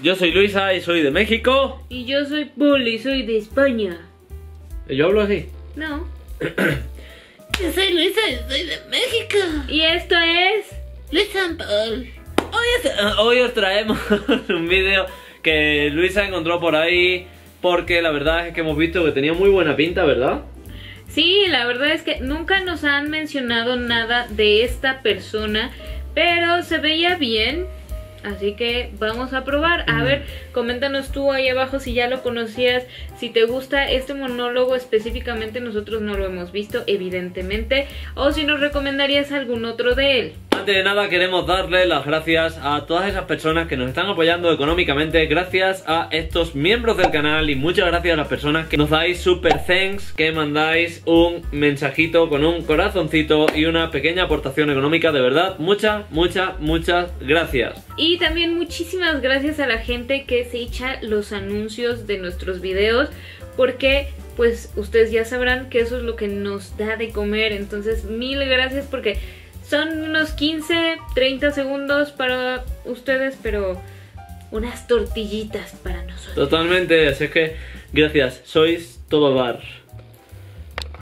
Yo soy Luisa y soy de México. Y yo soy Poli, soy de España. ¿Y yo hablo así? No. Yo soy Luisa y soy de México. Y esto es... Luisa and Paul. Hoy os, hoy os traemos un vídeo que Luisa encontró por ahí porque la verdad es que hemos visto que tenía muy buena pinta, ¿verdad? Sí, la verdad es que nunca nos han mencionado nada de esta persona, pero se veía bien. Así que vamos a probar. A ver, coméntanos tú ahí abajo si ya lo conocías, si te gusta este monólogo específicamente, nosotros no lo hemos visto, evidentemente, o si nos recomendarías algún otro de él. Antes de nada queremos darle las gracias a todas esas personas que nos están apoyando económicamente gracias a estos miembros del canal y muchas gracias a las personas que nos dais super thanks, que mandáis un mensajito con un corazoncito y una pequeña aportación económica, de verdad, muchas, muchas, muchas gracias. Y también muchísimas gracias a la gente que se echa los anuncios de nuestros videos porque pues ustedes ya sabrán que eso es lo que nos da de comer. Entonces mil gracias porque son unos 15, 30 segundos para ustedes, pero unas tortillitas para nosotros. Totalmente, así que gracias, sois todo bar.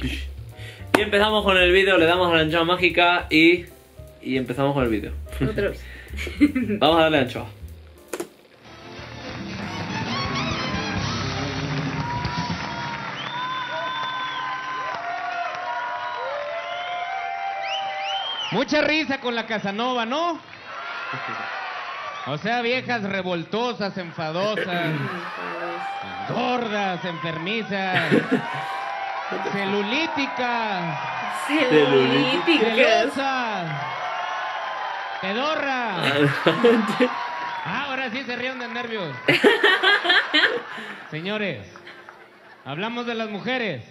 Y empezamos con el vídeo, le damos a la anchoa mágica y, y empezamos con el vídeo. Otra vez. Vamos a darle anchoa. Mucha risa con la Casanova, ¿no? O sea, viejas revoltosas, enfadosas, gordas, enfermizas, celulíticas, Celulíticas. celosas, pedorras. Ah, ahora sí se ríen de nervios. Señores, hablamos de las mujeres.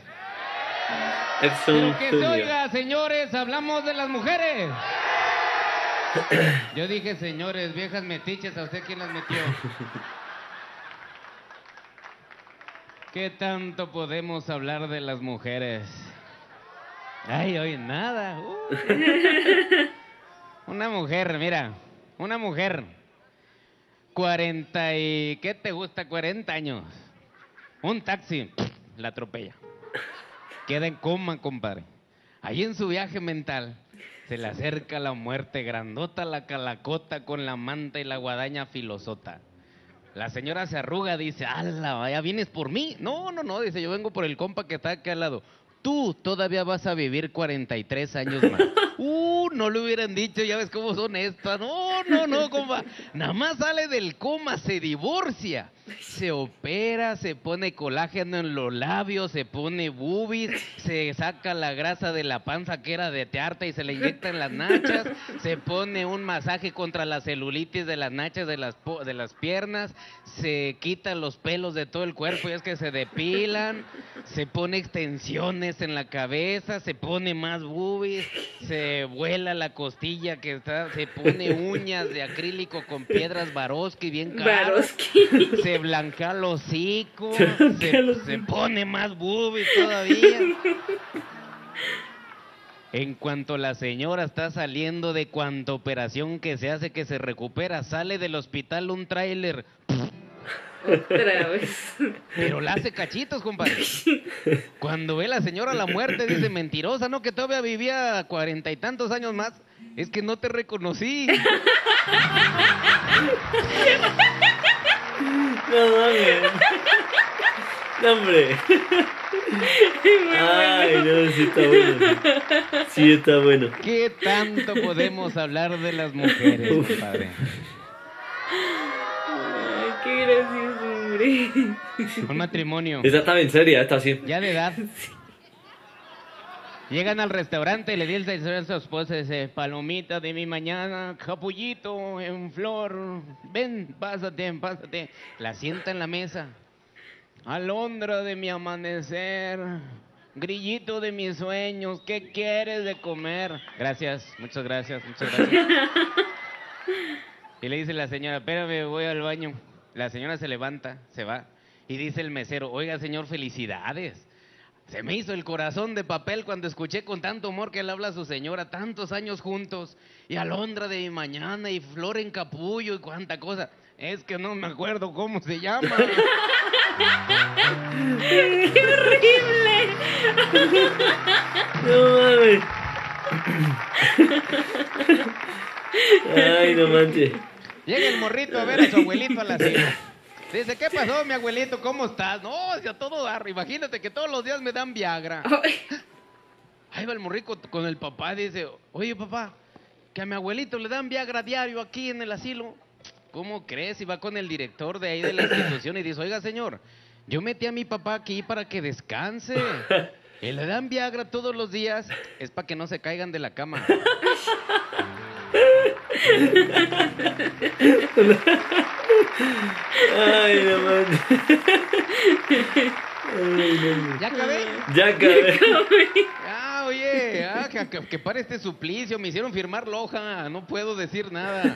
Es un Pero que se oiga, señores, hablamos de las mujeres. Yo dije, señores, viejas metiches, ¿a usted quién las metió? ¿Qué tanto podemos hablar de las mujeres? Ay, hoy nada. uh. Una mujer, mira, una mujer. 40 y... ¿Qué te gusta? 40 años. Un taxi, la atropella queda en coma, compadre. Ahí en su viaje mental se le acerca la muerte grandota, la calacota con la manta y la guadaña filosota. La señora se arruga, dice, ¡ala, vaya, vienes por mí! No, no, no, dice, yo vengo por el compa que está aquí al lado. Tú todavía vas a vivir 43 años más. Uh, no le hubieran dicho, ya ves cómo son estas. No, no, no, compa. Nada más sale del coma, se divorcia. Se opera, se pone colágeno en los labios, se pone boobies, se saca la grasa de la panza que era de tearta y se le inyecta en las nachas, se pone un masaje contra la celulitis de las nachas de las, de las piernas, se quitan los pelos de todo el cuerpo y es que se depilan, se pone extensiones en la cabeza, se pone más boobies, se vuela la costilla que está, se pone uñas de acrílico con piedras Baroski bien caras. Se blanquea el hocico, Se se pone más boobies todavía. En cuanto la señora está saliendo de cuanta operación que se hace que se recupera, sale del hospital un tráiler, Otra vez. pero la hace cachitos, compadre. Cuando ve la señora la muerte, dice, mentirosa, ¿no? Que todavía vivía cuarenta y tantos años más. Es que no te reconocí. No mames. No, hombre. Ay, no, sí está bueno. Sí está bueno. ¿Qué tanto podemos hablar de las mujeres, compadre? Ay, qué gracioso, hombre. Un matrimonio. Esta está bien seria, esta sí. Ya de edad. Llegan al restaurante y le dice a su esposa, dice, palomita de mi mañana, capullito en flor, ven, pásate, pásate. La sienta en la mesa. Alondra de mi amanecer, grillito de mis sueños, ¿qué quieres de comer? Gracias, muchas gracias, muchas gracias. Y le dice la señora, espérame, voy al baño. La señora se levanta, se va. Y dice el mesero, oiga señor, felicidades. Se me hizo el corazón de papel cuando escuché con tanto amor que le habla a su señora, tantos años juntos, y alondra de mi mañana, y flor en capullo, y cuánta cosa. Es que no me acuerdo cómo se llama. ¡Qué horrible! No mames. Ay, no manches. Llega el morrito a ver a su abuelito al asilo. Dice, ¿qué pasó, mi abuelito? ¿Cómo estás? No, ya todo dar. Imagínate que todos los días me dan Viagra. Ahí va el morrico con el papá. Dice, oye, papá, que a mi abuelito le dan Viagra diario aquí en el asilo. ¿Cómo crees? Y va con el director de ahí de la institución y dice, oiga, señor, yo metí a mi papá aquí para que descanse. Y le dan Viagra todos los días. Es para que no se caigan de la cama. Ay, no no. ¿Ya acabé? Ya acabé. Ah, oye, ah, que, que- que pare este suplicio, me hicieron firmar la hoja, no puedo decir nada.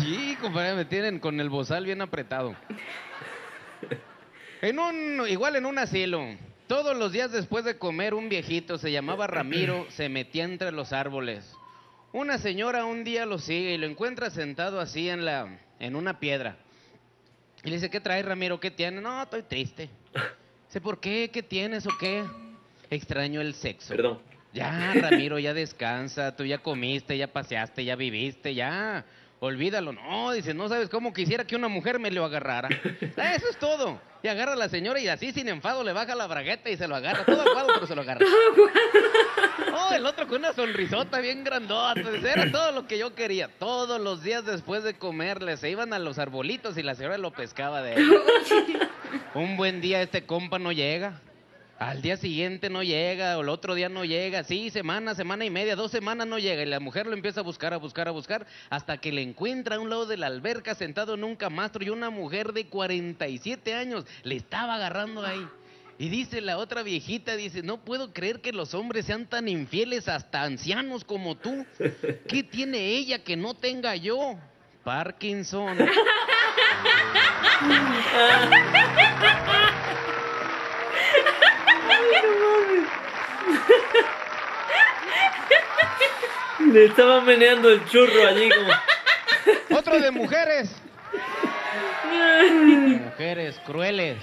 Sí, compadre, me tienen con el bozal bien apretado. En un, igual en un asilo, todos los días después de comer, un viejito, se llamaba Ramiro, se metía entre los árboles. Una señora un día lo sigue y lo encuentra sentado así en, la, en una piedra. Y le dice, ¿qué traes, Ramiro? ¿Qué tienes? No, estoy triste. Dice, ¿por qué? ¿Qué tienes o qué? Extraño el sexo. Perdón. Ya, Ramiro, ya descansa, tú ya comiste, ya paseaste, ya viviste, ya. Olvídalo. No, dice, no sabes cómo quisiera que una mujer me lo agarrara. Eso es todo. Y agarra a la señora y así sin enfado le baja la bragueta y se lo agarra. Todo aguado, pero se lo agarra. Oh, el otro con una sonrisota bien grandota. Dice, Era todo lo que yo quería. Todos los días después de comerle se iban a los arbolitos y la señora lo pescaba de él. Un buen día este compa no llega. Al día siguiente no llega, o el otro día no llega, sí, semana, semana y media, dos semanas no llega, y la mujer lo empieza a buscar, a buscar, a buscar, hasta que le encuentra a un lado de la alberca sentado en un camastro y una mujer de 47 años le estaba agarrando ahí. Y dice la otra viejita, dice, no puedo creer que los hombres sean tan infieles hasta ancianos como tú. ¿Qué tiene ella que no tenga yo? Parkinson. Le estaba meneando el churro allí como. Otro de mujeres. Mujeres crueles.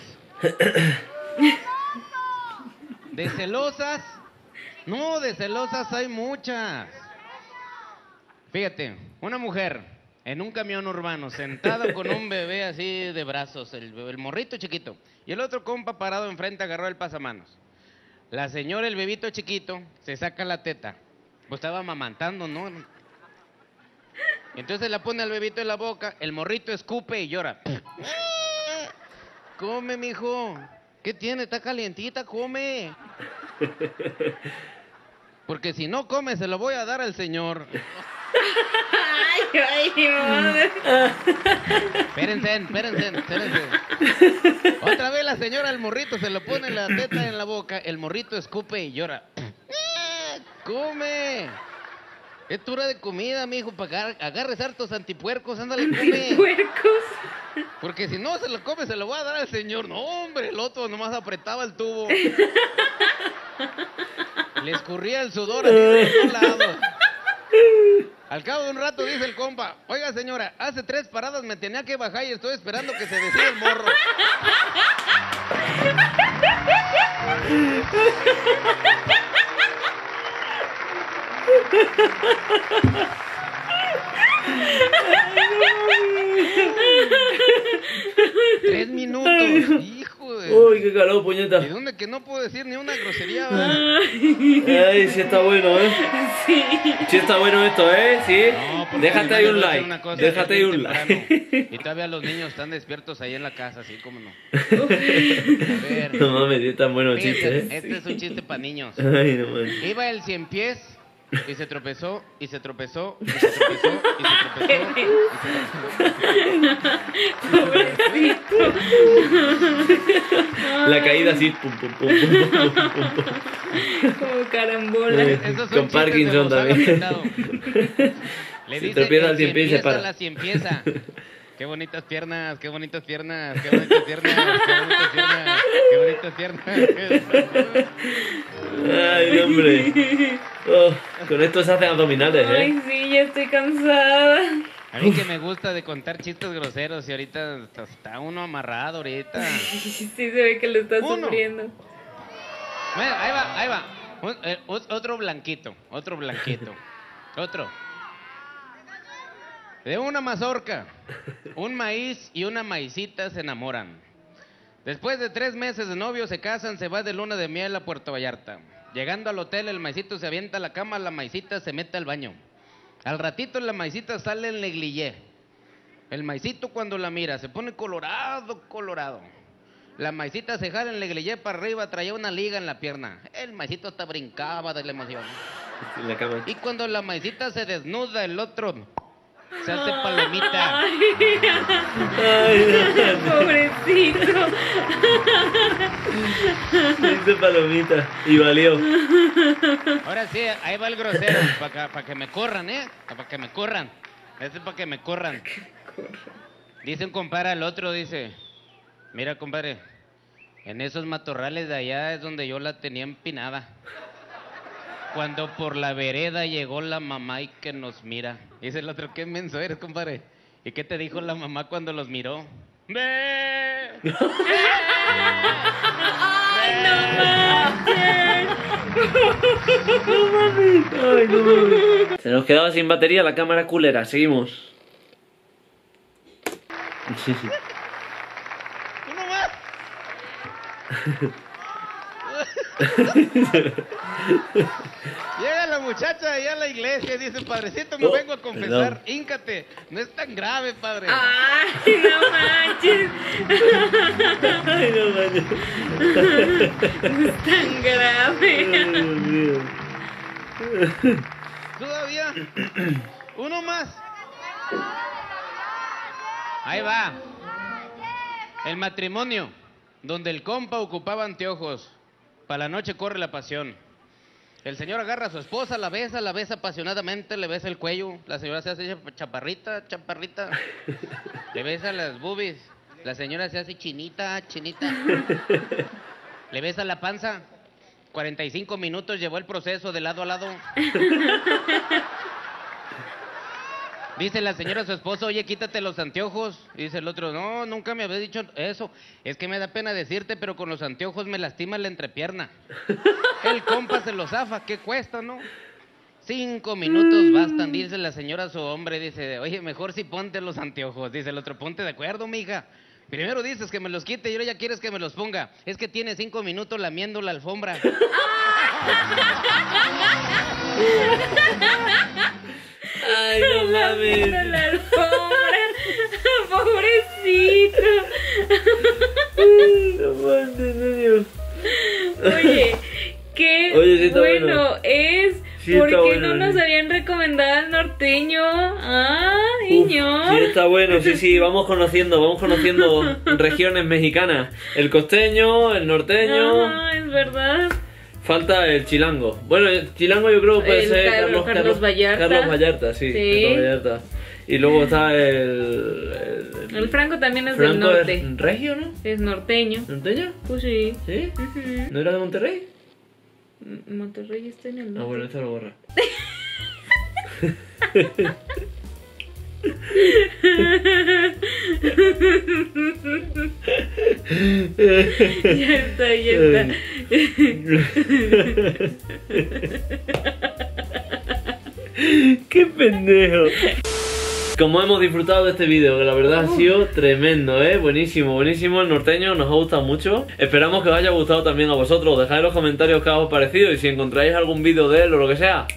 De celosas. No, de celosas hay muchas. Fíjate, una mujer en un camión urbano sentada con un bebé así de brazos, el, el morrito chiquito, y el otro compa parado enfrente agarró el pasamanos. La señora, el bebito chiquito, se saca la teta. Pues estaba mamantando, ¿no? Entonces la pone al bebito en la boca, el morrito escupe y llora. Come, mijo. ¿Qué tiene? Está calientita, come. Porque si no come, se lo voy a dar al señor. Ay, madre. Espérense, espérense, espérense. Otra vez la señora al morrito se lo pone la teta en la boca, el morrito escupe y llora. ¡Come! Es tu hora de comida, mijo, para agarres hartos antipuercos, ándale, come. Puercos. Porque si no se lo come, se lo voy a dar al señor. No, hombre, el otro nomás apretaba el tubo. Le escurría el sudor así de todos lados. Al cabo de un rato dice el compa, oiga señora, hace tres paradas me tenía que bajar y estoy esperando que se decida el morro. Tres minutos, de... Uy, qué calor, puñeta. ¿Y dónde que no puedo decir ni una grosería? Ay, sí está bueno, ¿eh? Sí. Sí está bueno esto, ¿eh? Sí. No, Déjate ahí un like. una cosa, Déjate ahí un temprano. like. Y todavía los niños están despiertos ahí en la casa, así como no. A ver. No mames, sí están buenos Fíjense, chistes, ¿eh? este es un chiste para niños. Ay, no mames. Iba el cien pies y se tropezó y se tropezó y se tropezó y se tropezó. y se tropezó. La caída así. Pum, pum, pum, pum, pum, pum, pum, pum. Como carambola. Esos son Con Parkinson también. Le Se tropieza al cien pies y se para. la cien pieza. Qué bonitas piernas, qué bonitas piernas, qué bonitas piernas, qué bonitas piernas, qué bonitas piernas. Ay, hombre. Oh, con esto se hacen abdominales, ¿eh? Ay, sí, ya estoy cansada. A mí que me gusta de contar chistes groseros y ahorita está- uno amarrado ahorita. Sí se ve que lo está Uno. sufriendo. Mira, ahí va, ahí va. Un- eh, ot- otro blanquito, otro blanquito. Otro. De una mazorca, un maíz y una maicita se enamoran. Después de tres meses de novio se casan, se va de luna de miel a Puerto Vallarta. Llegando al hotel, el maicito se avienta a la cama, la maicita se mete al baño. Al ratito la maicita sale en negligé. El maicito cuando la mira se pone colorado, colorado. La maicita se jala en negligé para arriba, traía una liga en la pierna. El maicito hasta brincaba de la emoción. La. Y cuando la maicita se desnuda, el otro se hace palomita. Pobrecito. Dice palomita. Y valió. Ahora sí, ahí va el grosero, para que, me corran, ¿eh? Para que me corran. Este es para que me corran. Dice un compadre al otro, dice, mira compadre, en esos matorrales de allá es donde yo la tenía empinada. Cuando por la vereda llegó la mamá y que nos mira. Dice el otro, qué menso eres, compadre. ¿Y qué te dijo la mamá cuando los miró? ¡Ve! Ay, no mames. Se nos quedaba sin batería la cámara culera. Seguimos. ¡Uno más! Llega la muchacha allá a la iglesia y dice, padrecito, me Oh, vengo a confesar, perdón. híncate, no es tan grave, padre. Ay, no manches. Ay, no mames. Es tan grave. Todavía, uno más. Ahí va. El matrimonio, donde el compa ocupaba anteojos. Para la noche corre la pasión. El señor agarra a su esposa, la besa, la besa apasionadamente, le besa el cuello. La señora se hace chaparrita, chaparrita. Le besa las boobies. La señora se hace chinita, chinita. Le besa la panza. 45 minutos llevó el proceso de lado a lado. Dice la señora a su esposo, oye, quítate los anteojos. Dice el otro, no, nunca me había dicho eso. Es que me da pena decirte, pero con los anteojos me lastima la entrepierna. El compa se los zafa, ¿qué cuesta, no? Cinco minutos bastan, dice la señora a su hombre. Dice, oye, mejor si ponte los anteojos. Dice el otro, ponte de acuerdo, mija. Primero dices que me los quite y ahora ya quieres que me los ponga. Es que tiene cinco minutos lamiendo la alfombra. Ay, no mames. La alfombra. Pobrecito. No mames, serio. Oye, qué Oye, sí está bueno, bueno. es. Sí ¿Por qué bueno, no nos habían recomendado al norteño? Ah, señor. sí, está bueno, sí, sí, vamos conociendo, vamos conociendo regiones mexicanas. El costeño, el norteño, Ajá, es verdad. Falta el chilango. Bueno, el chilango yo creo que puede El ser Carlos- Carlos Vallarta. Carlos Vallarta, sí, Sí. Carlos Vallarta. Y luego está el... El Franco también es del Franco norte. es regio, ¿no? Es norteño. ¿Norteño? Pues sí. ¿Sí? Ujú. ¿No era de Monterrey? Monterrey está en el norte. Ah, bueno, esto lo borra. ya está, ya está. ¡Qué pendejo! Como hemos disfrutado de este vídeo, que la verdad ha sido tremendo, ¿eh? Buenísimo, buenísimo. El norteño nos ha gustado mucho. Esperamos que os haya gustado también a vosotros. Dejad en los comentarios qué os ha parecido y si encontráis algún vídeo de él o lo que sea,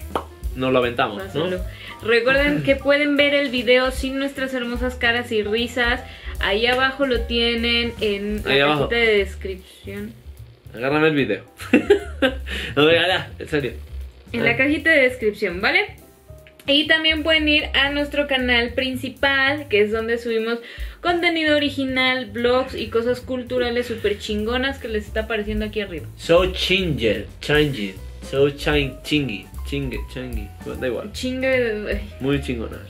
nos lo aventamos, ¿no? Recuerden que pueden ver el video sin nuestras hermosas caras y risas. Ahí abajo lo tienen en la cajita de descripción. Agárrame el vídeo. no, venga, ya, en serio. En la cajita de descripción, ¿vale? Y también pueden ir a nuestro canal principal, que es donde subimos contenido original, vlogs y cosas culturales súper chingonas que les está apareciendo aquí arriba. So chinger, changy, so chin, chingy, chingue, bueno, da igual. Ay. Muy chingonas.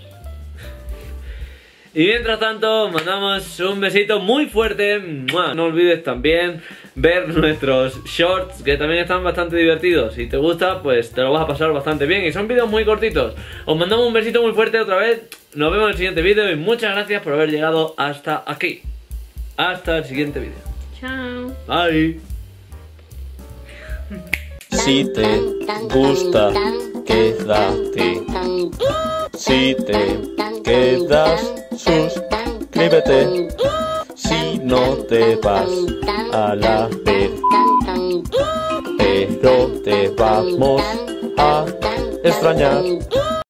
Y mientras tanto, mandamos un besito muy fuerte. No olvides también ver nuestros shorts, que también están bastante divertidos. Si te gusta, pues te lo vas a pasar bastante bien. Y son vídeos muy cortitos. Os mandamos un besito muy fuerte otra vez. Nos vemos en el siguiente vídeo y muchas gracias por haber llegado hasta aquí. Hasta el siguiente vídeo. Chao. Bye. Si te gusta, quédate. Si te quedas, suscríbete. Si no te vas a la vez, pero te vamos a extrañar.